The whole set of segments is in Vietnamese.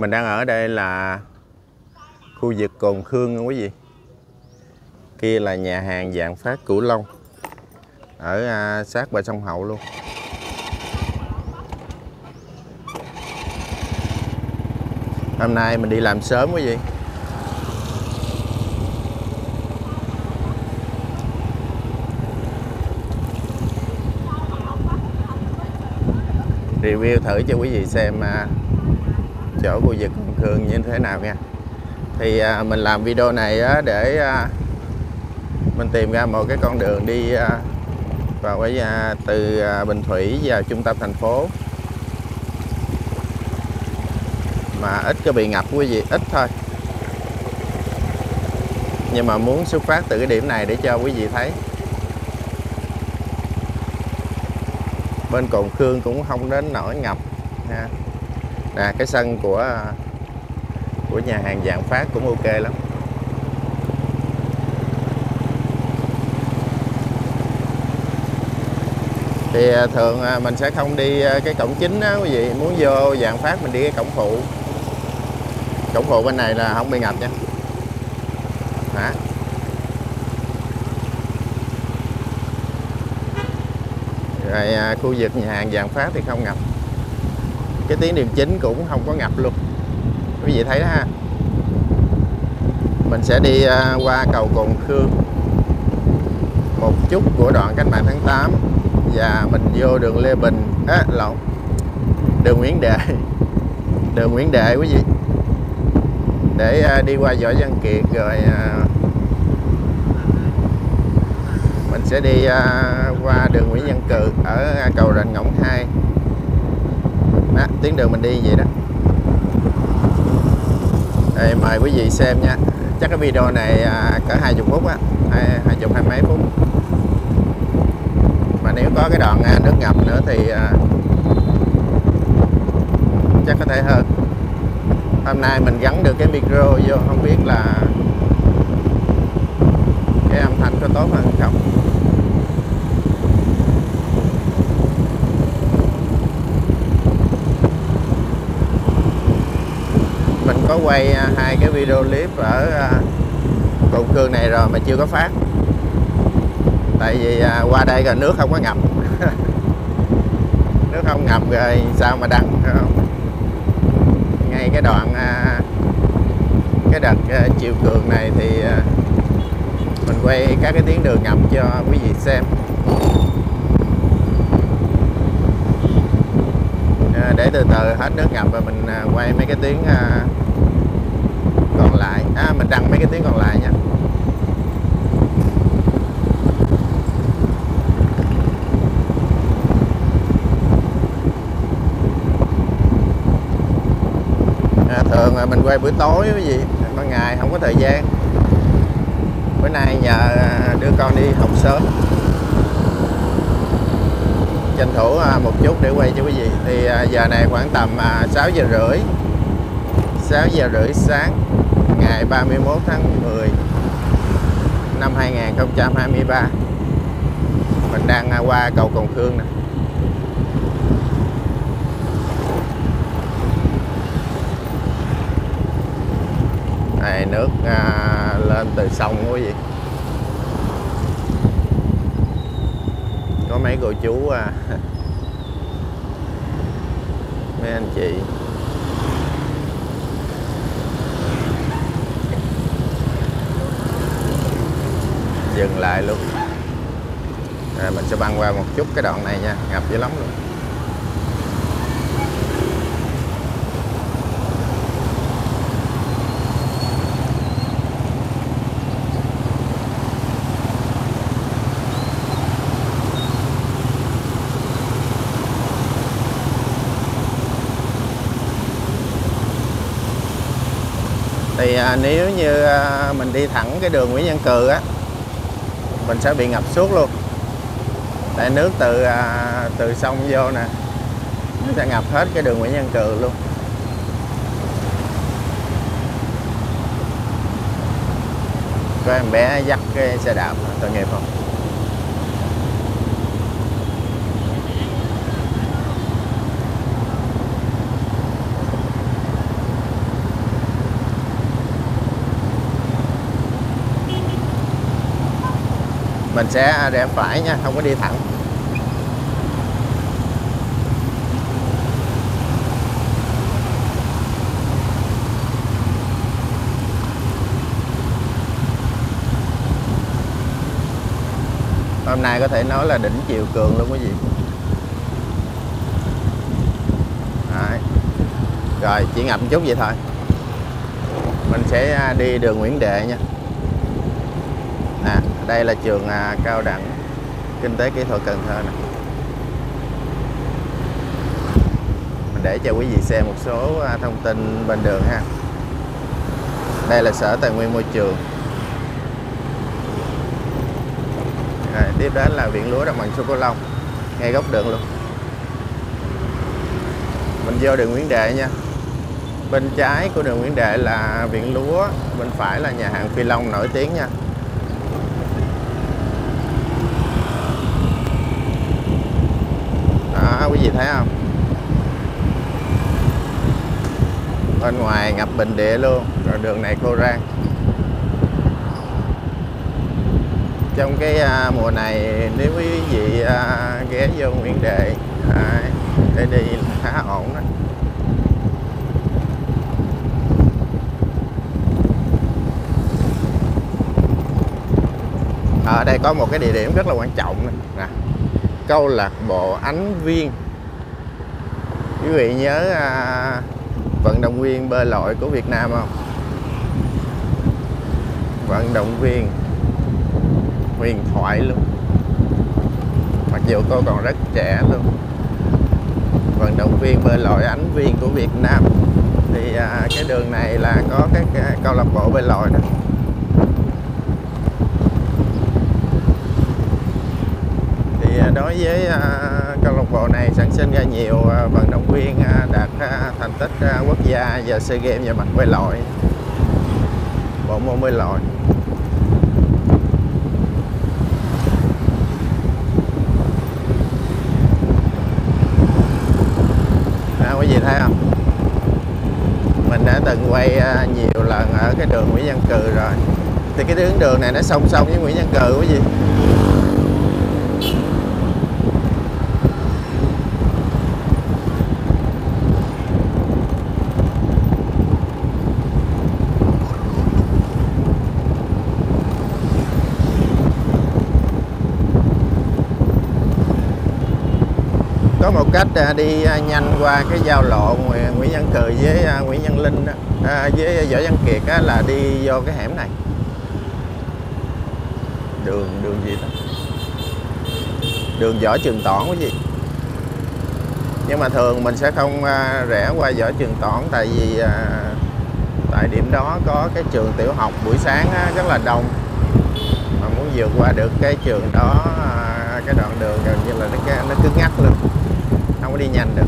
Mình đang ở đây là khu vực Cồn Khương nha quý vị. Kia là nhà hàng dạng phát Cửu Long. Ở à, sát bờ sông Hậu luôn. Hôm nay mình đi làm sớm quý vị. Review thử cho quý vị xem à, chỗ khu vực Hùng Khương như thế nào nha. Thì à, mình làm video này á, để à, mình tìm ra một cái con đường đi à, vào cái à, từ à, Bình Thủy vào trung tâm thành phố. Mà ít có bị ngập quý vị ít thôi. Nhưng mà muốn xuất phát từ cái điểm này để cho quý vị thấy. Bên Cồn Khương cũng không đến nỗi ngập nha nè cái sân của của nhà hàng dạng phát cũng ok lắm. Thì à, thường à, mình sẽ không đi cái cổng chính á, quý vị. Muốn vô dạng phát mình đi cái cổng phụ. Cổng phụ bên này là không bị ngập nha. Hả? Rồi khu vực nhà hàng dạng phát thì không ngập cái tuyến đường chính cũng không có ngập luôn. Quý vị thấy đó ha. Mình sẽ đi à, qua cầu Cồn Khương. Một chút của đoạn cách mạng tháng 8 và mình vô đường Lê Bình. Á lộn. Đường Nguyễn Đệ. Đường Nguyễn Đệ quý vị. Để à, đi qua Võ Văn Kiệt rồi à, mình sẽ đi qua đường Nguyễn Văn Cừ ở cầu Rạch Ngỗng 2 đó, tuyến đường mình đi vậy đó. Đây, mời quý vị xem nha. Chắc cái video này à, cỡ 20 phút á hai chục hai mấy phút. Mà nếu có cái đoạn à, nước ngập nữa thì à, chắc có thể hơn. Hôm nay mình gắn được cái micro vô không biết là cái âm thanh có tốt hơn không. Quay à, hai cái video clip ở à, cồn cương này rồi mà chưa có phát. Tại vì à, qua đây rồi nước không có ngập. Nước không ngập rồi sao mà đăng không? Ngay cái đoạn cái đợt chiều cường này thì mình quay các cái tuyến đường ngập cho quý vị xem. Để từ từ hết nước ngập rồi mình quay mấy cái tuyến còn lại à, mình đăng mấy cái tiếng còn lại nhé. À, thường là mình quay buổi tối cái gì ban ngày không có thời gian. Bữa nay nhờ đưa con đi học sớm. Tranh thủ à, một chút để quay cho quý vị. Thì à, giờ này khoảng tầm à, 6 giờ rưỡi 6 giờ rưỡi sáng ngày 31 tháng 10 năm 2023 mình đang à, qua cầu Cồn Khương nè. Này nước à, lên từ sông quý vị có mấy cô chú à, mấy anh chị. Dừng lại luôn. À, mình sẽ băng qua một chút cái đoạn này nha ngập dữ lắm luôn. Thì à, nếu như à, mình đi thẳng cái đường Nguyễn Văn Cừ á mình sẽ bị ngập suốt luôn. Tại nước từ à, từ sông vô nè nó sẽ ngập hết cái đường Nguyễn Văn Cừ luôn. Có em bé dắt cái xe đạp tội nghiệp không? Mình sẽ rẽ phải nha, không có đi thẳng. Hôm nay có thể nói là đỉnh chiều cường luôn quý vị. Đấy. rồi, chỉ ngập một chút vậy thôi. Mình sẽ à, đi đường Nguyễn Đệ nha. Nè đây là trường à, cao đẳng kinh tế kỹ thuật Cần Thơ nè. Mình để cho quý vị xem một số à, thông tin bên đường ha. Đây là sở tài nguyên môi trường. Rồi, tiếp đến là viện lúa đồng bằng sông Cửu Long. Ngay góc đường luôn. Mình vô đường Nguyễn Đệ nha. Bên trái của đường Nguyễn Đệ là viện lúa bên phải là nhà hàng Phi Long nổi tiếng nha đó quý vị thấy không? Bên ngoài ngập bình địa luôn rồi đường này khô rang. Trong cái à, mùa này nếu quý vị à, ghé vô Nguyễn Đệ à, để đi khá ổn đó. Ở đây có một cái địa điểm rất là quan trọng nè câu lạc bộ ánh viên quý vị nhớ à, vận động viên bơi lội của Việt Nam không? Vận động viên huyền thoại luôn. Mặc dù cô còn rất trẻ luôn. Vận động viên bơi lội ánh viên của Việt Nam. Thì à, cái đường này là có các câu lạc bộ bơi lội đó. Thì à, đối với à, câu lạc bộ này sản sinh ra nhiều à, vận động viên à, đạt à, thành tích quốc gia và SEA Games về mặt bơi lội bộ môn bơi lội à, quý vị thấy không? Mình đã từng quay nhiều lần ở cái đường Nguyễn Văn Cừ rồi. Thì cái tuyến đường này nó song song với Nguyễn Văn Cừ quý vị. Cách à, đi à, nhanh qua cái giao lộ Nguyễn Văn Cừ với à, Nguyễn Văn Linh đó, với Võ Văn Kiệt đó là đi vô cái hẻm này. Đường đường gì đó đường Võ Trường Toản quý vị nhưng mà thường mình sẽ không rẽ qua Võ Trường Toản tại vì tại điểm đó có cái trường tiểu học buổi sáng rất là đông. Mà muốn vượt qua được cái trường đó cái đoạn đường gần như là nó nó cứ ngắt luôn không có đi nhanh được.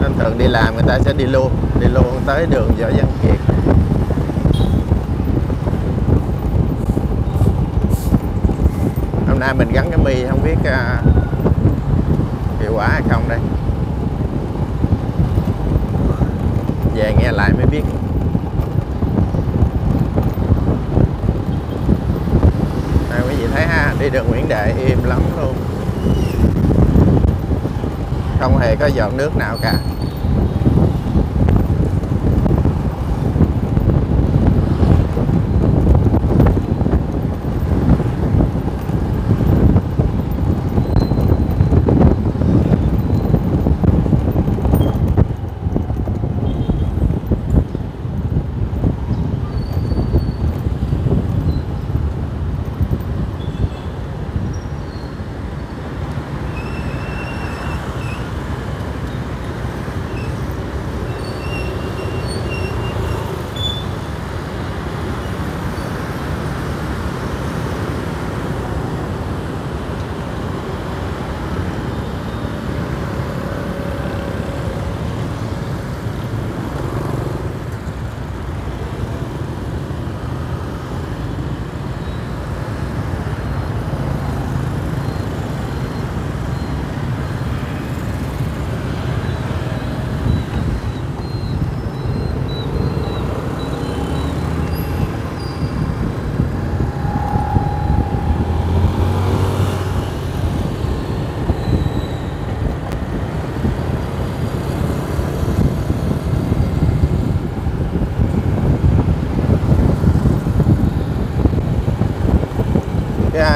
Nên thường đi làm người ta sẽ đi luôn đi luôn tới đường võ văn kiệt. Hôm nay mình gắn cái mi không biết uh, hiệu quả hay không đây. Về nghe lại mới biết đây quý vị thấy ha, đi đường Nguyễn Đệ im lắm luôn. Không hề có giọt nước nào cả.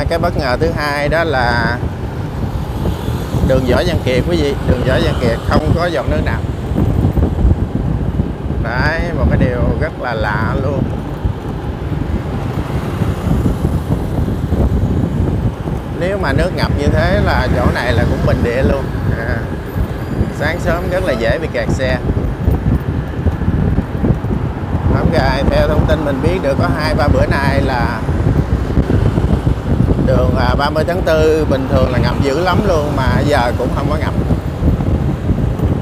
Cái bất ngờ thứ hai đó là đường võ văn kiệt quý vị. Đường võ văn kiệt không có giọt nước nào. Đấy một cái điều rất là lạ luôn. Nếu mà nước ngập như thế là chỗ này là cũng bình địa luôn. À, sáng sớm rất là dễ bị kẹt xe. Không gài theo thông tin mình biết được có hai ba bữa nay là đường à, 30 tháng 4 bình thường là ngập dữ lắm luôn mà giờ cũng không có ngập.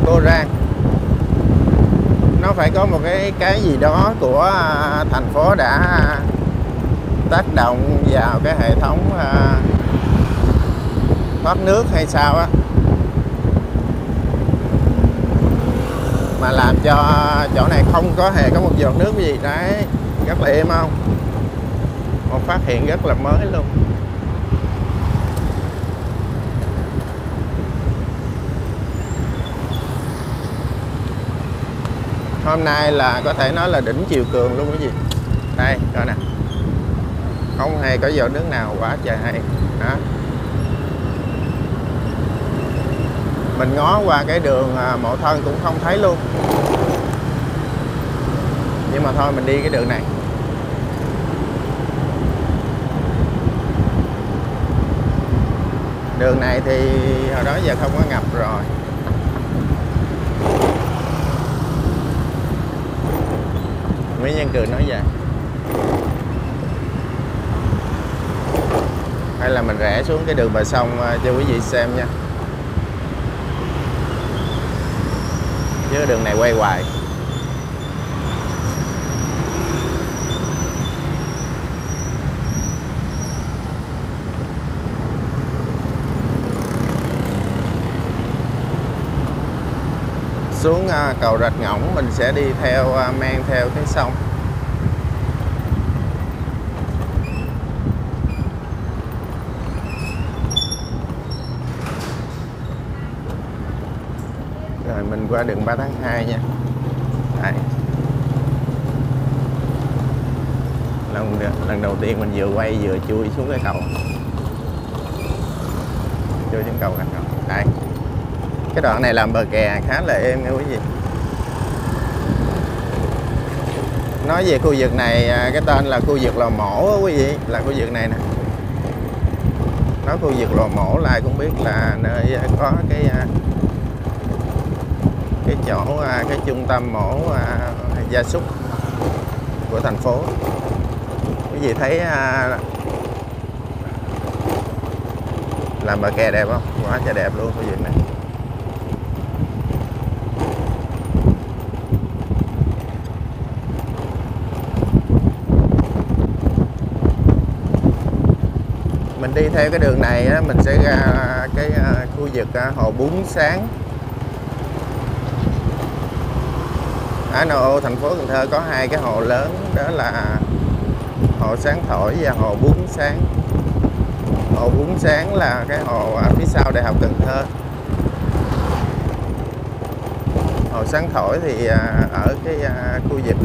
Cô rang nó phải có một cái cái gì đó của à, thành phố đã tác động vào cái hệ thống à, thoát nước hay sao á. Mà làm cho chỗ này không có hề có một giọt nước gì, đấy, rất là êm không? Một phát hiện rất là mới luôn. Hôm nay là có thể nói là đỉnh chiều cường luôn cái gì đây coi nè. Không hề có giọt nước nào quá trời hay. Đó. Mình ngó qua cái đường à, mộ thân cũng không thấy luôn. Nhưng mà thôi, mình đi cái đường này. Đường này thì hồi đó giờ không có ngập rồi. Nguyễn Nhân Cường nói vậy? Hay là mình rẽ xuống cái đường bờ sông ờ, cho quý vị xem nha. Chứ đường này quay hoài. Xuống à, cầu rạch ngỗng, mình sẽ đi theo à, men theo cái sông. Rồi, mình qua đường 3 tháng 2 nha. Đây. lần lần đầu tiên mình vừa quay vừa chui xuống cái cầu. Chui xuống cầu rạch ngỗng. Đây cái đoạn này làm bờ kè khá là êm nha quý vị. Nói về khu vực này à, cái tên là khu vực lò mổ đó, quý vị là khu vực này nè. Nói khu vực lò mổ là ai cũng biết là nơi à, có cái à, cái chỗ cái trung tâm mổ gia súc của thành phố. Quý vị thấy làm bờ kè đẹp không? Quá trời đẹp luôn khu vực này. Mình đi theo cái đường này á, mình sẽ ra cái à, khu vực à, hồ bún sáng. Ở nội ô thành phố Cần Thơ có hai cái hồ lớn đó là hồ sáng thổi và hồ bún sáng. Hồ bún sáng là cái hồ ở phía sau đại học Cần Thơ. Hồ sáng thổi thì ở cái khu vực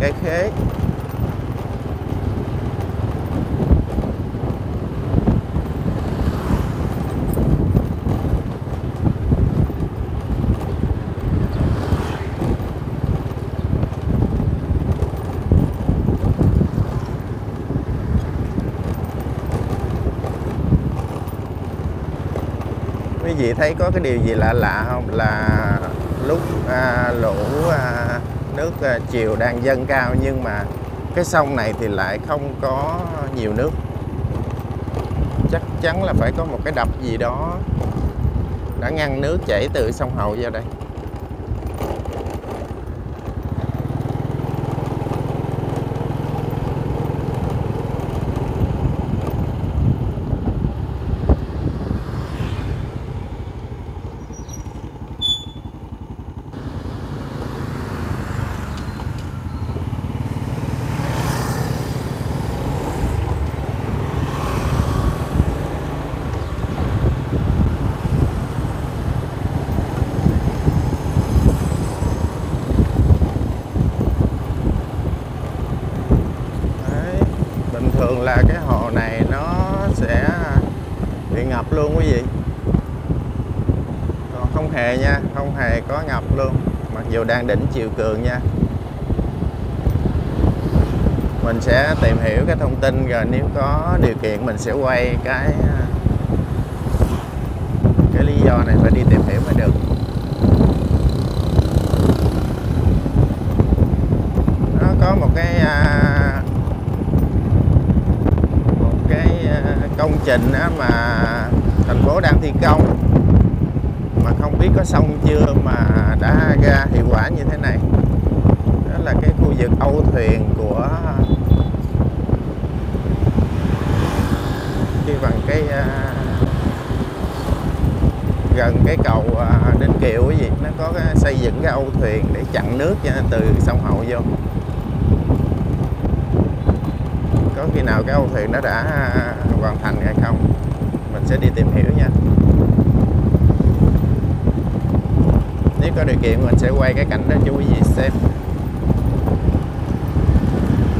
cái khế. Quý vị thấy có cái điều gì lạ lạ không? Là lúc à, lũ à, nước à, chiều đang dâng cao nhưng mà cái sông này thì lại không có nhiều nước. Chắc chắn là phải có một cái đập gì đó đã ngăn nước chảy từ sông Hậu ra đây thường là cái hồ này nó ngập luôn quý vị còn không hề nha không hề có ngập luôn mặc dù đang đỉnh chiều cường nha. Mình sẽ tìm hiểu cái thông tin, rồi nếu có điều kiện mình sẽ quay cái cái lý do này phải đi tìm hiểu mới được. Nó có một cái à, một cái à, công trình mà thành phố đang thi công mà không biết có xong chưa mà đã ra hiệu quả như thế này. Đó là cái khu vực âu thuyền của đi bằng cái à, gần cái cầu à, Ninh Kiều cái gì nó có cái, xây dựng cái âu thuyền để chặn nước từ sông Hậu vô. Có khi nào cái âu thuyền nó đã à, hoàn thành hay không mình sẽ đi tìm hiểu nha. Nếu có điều kiện mình sẽ quay cái cảnh đó cho quý vị xem.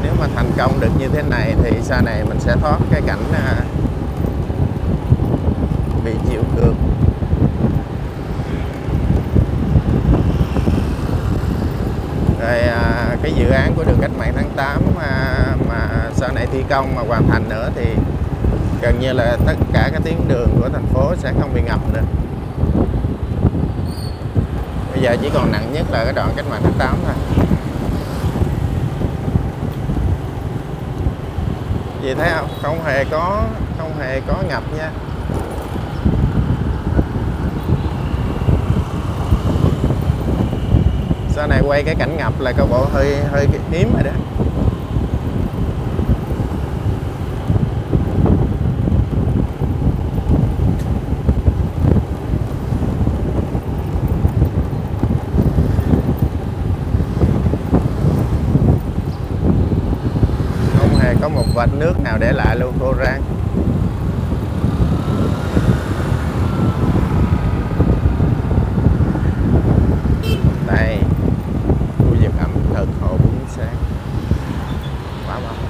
Nếu mà thành công được như thế này thì sau này mình sẽ thoát cái cảnh à, bị chịu cường. Rồi à, cái dự án của đường cách mạng tháng 8 mà, mà sau này thi công mà hoàn thành nữa thì gần như là tất cả các tuyến đường của thành phố sẽ không bị ngập nữa bây giờ chỉ còn nặng nhất là cái đoạn cách mạng tháng 8 thôi. Gì thấy không? Không hề có, không hề có ngập nha. Sau này quay cái cảnh ngập là câu bộ hơi hơi hiếm rồi đó không hề có một vệt nước nào để lại luôn khô rang đây khu vực ẩm thực hồ bún sáng quá wow.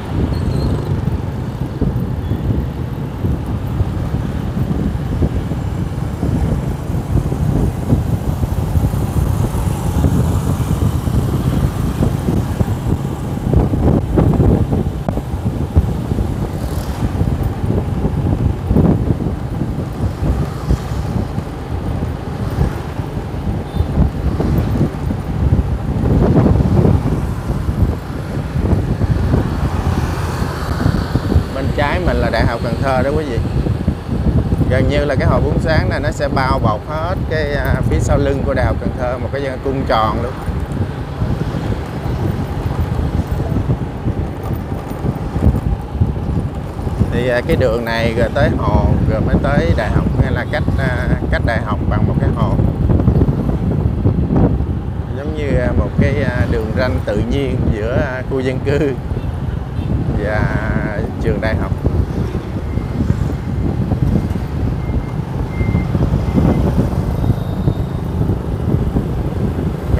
bên trái mình là đại học Cần Thơ đó quý vị. Gần như là cái hồ bún sáng này nó sẽ bao bọc hết cái à, phía sau lưng của đại học Cần Thơ một cái cung tròn luôn. Thì à, cái đường này rồi tới hồ rồi mới tới đại học, hay là cách à, cách đại học bằng một cái hồ giống như một cái đường ranh tự nhiên giữa khu dân cư và trường đại học.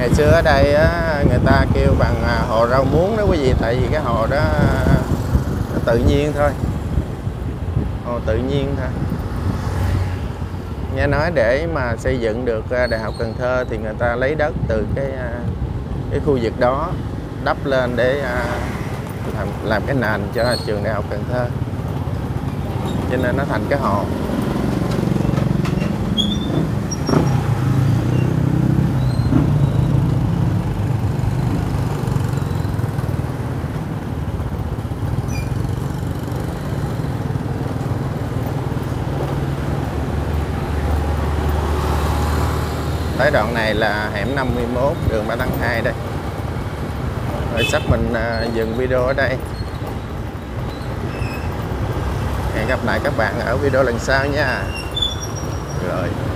Ngày xưa ở đây á, người ta kêu bằng à, hồ rau muống đó quý vị tại vì cái hồ đó nó tự nhiên thôi. Hồ tự nhiên thôi. Nghe nói để mà xây dựng được à, đại học Cần Thơ thì người ta lấy đất từ cái à, cái khu vực đó đắp lên để làm, làm cái nền cho trường đại học Cần Thơ. Cho nên nó thành cái hồ. Tới đoạn này là hẻm 51 đường 3 tháng 2 đây. Rồi sắp mình à, dừng video ở đây. Hẹn gặp lại các bạn ở video lần sau nha. Rồi.